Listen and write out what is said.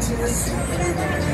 dangerous.